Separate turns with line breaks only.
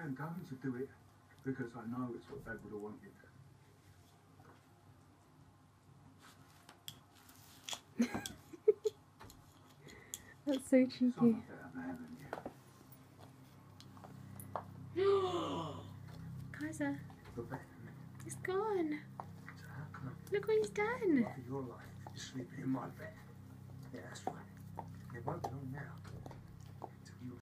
I am going to do it because I know it's what Dad would have wanted.
That's so cheeky. Kaiser, He's gone.
So how can I
Look what he's done.
your life is sleeping in my bed?